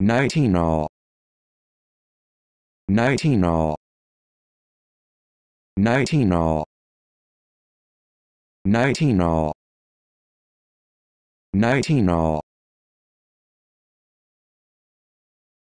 Nineteen all. Nineteen all. Nineteen all. Nineteen all. Nineteen all.